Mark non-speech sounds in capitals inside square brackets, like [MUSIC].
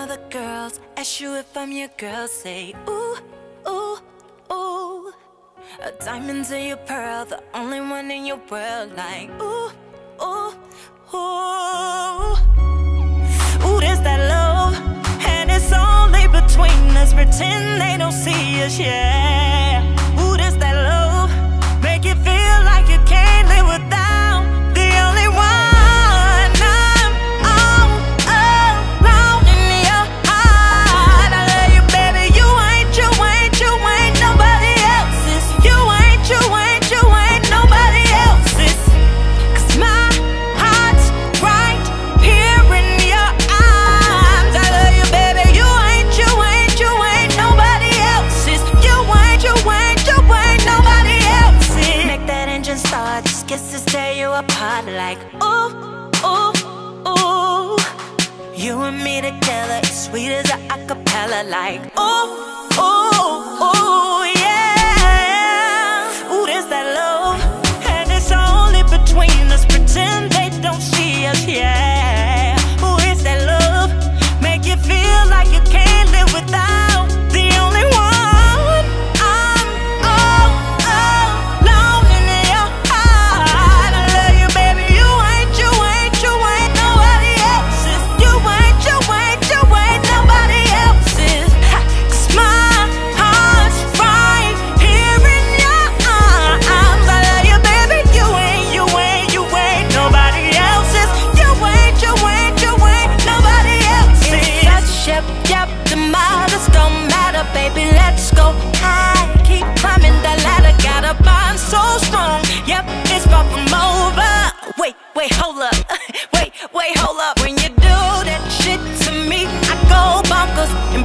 other girls Ask you if I'm your girl Say ooh, ooh, ooh. A diamond in your pearl The only one in your world Like ooh, ooh, ooh. Ooh, there's that love And it's only between us. Pretend they don't see us yet. to tear you apart like ooh, ooh, ooh. You and me together is sweet as a acapella like ooh. wait, hold up. [LAUGHS] wait, wait, hold up. When you do that shit to me, I go bonkers.